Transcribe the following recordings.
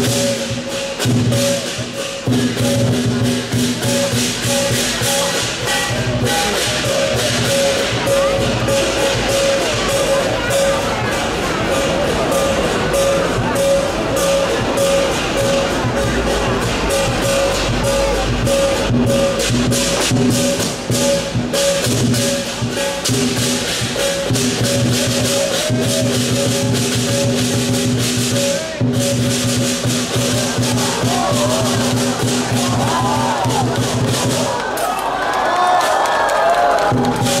Música Thank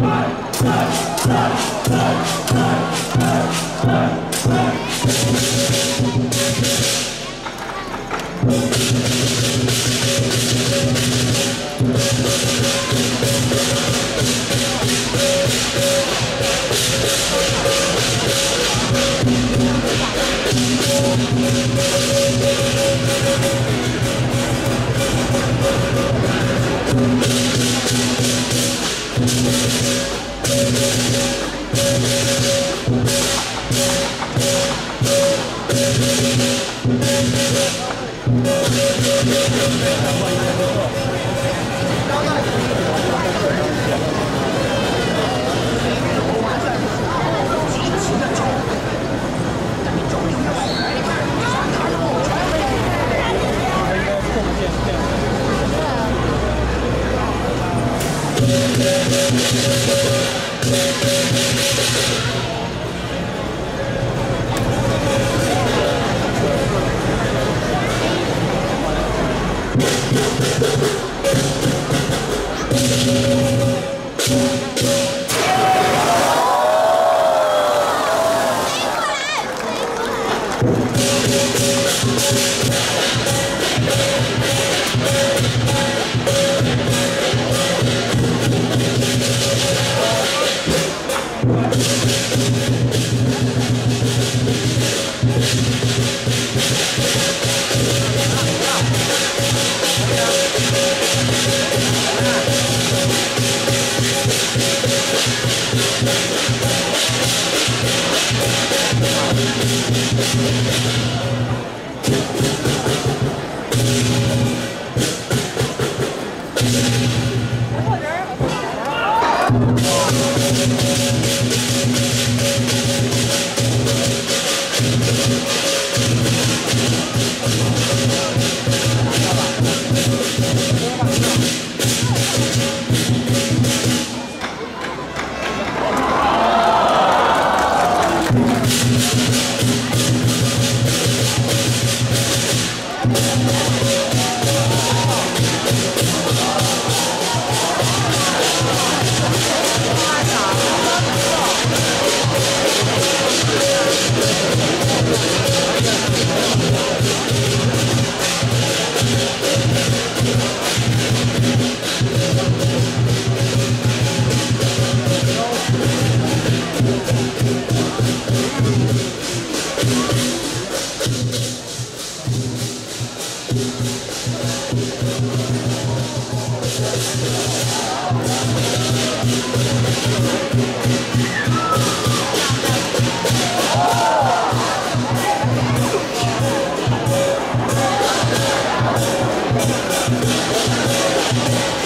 Thank you. Thank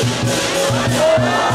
Música